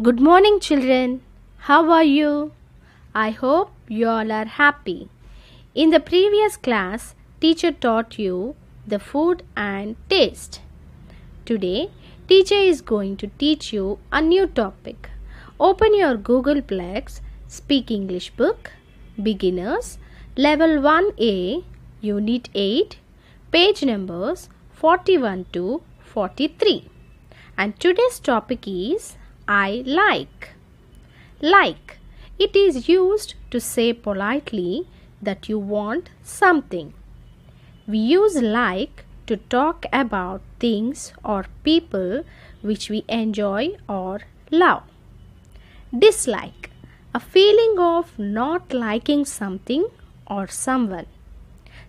Good morning, children. How are you? I hope you all are happy. In the previous class, teacher taught you the food and taste. Today, teacher is going to teach you a new topic. Open your Googolplex Speak English book, Beginners, Level 1A, Unit 8, page numbers 41 to 43. And today's topic is I like. Like. It is used to say politely that you want something. We use like to talk about things or people which we enjoy or love. Dislike. A feeling of not liking something or someone.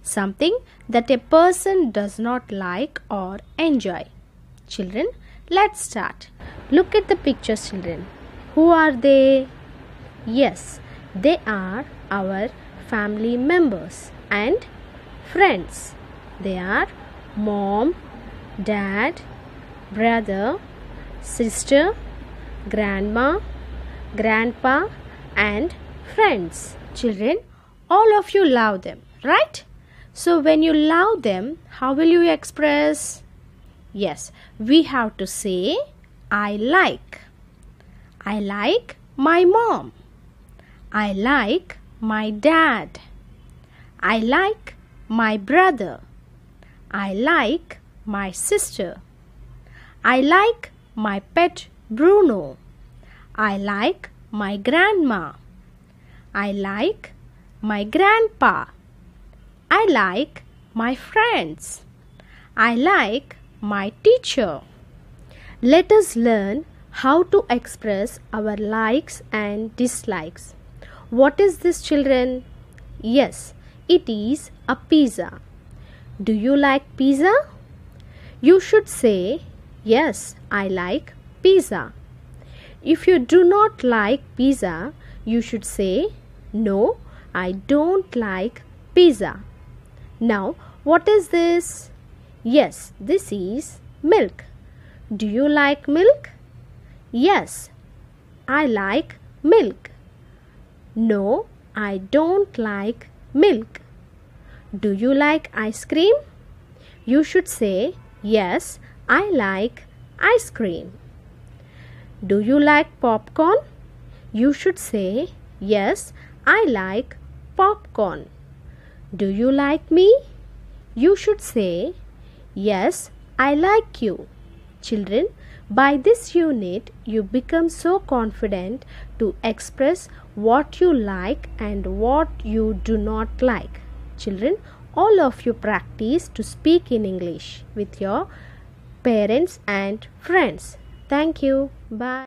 Something that a person does not like or enjoy. Children, let's start. Look at the pictures, children. Who are they? Yes, they are our family members and friends. They are mom, dad, brother, sister, grandma, grandpa, and friends. Children, all of you love them, right? So, when you love them, how will you express? Yes, we have to say, I like. I like my mom. I like my dad. I like my brother. I like my sister. I like my pet Bruno. I like my grandma. I like my grandpa. I like my friends. I like my teacher. Let us learn how to express our likes and dislikes. What is this, children? Yes, it is a pizza. Do you like pizza? You should say, Yes, I like pizza. If you do not like pizza, you should say, No, I don't like pizza. Now, what is this? Yes, this is milk. Do you like milk? Yes, I like milk. No, I don't like milk. Do you like ice cream? You should say, Yes, I like ice cream. Do you like popcorn? You should say, Yes, I like popcorn. Do you like me? You should say, Yes, I like you. Children, by this unit, you become so confident to express what you like and what you do not like. Children, all of you practice to speak in English with your parents and friends. Thank you. Bye.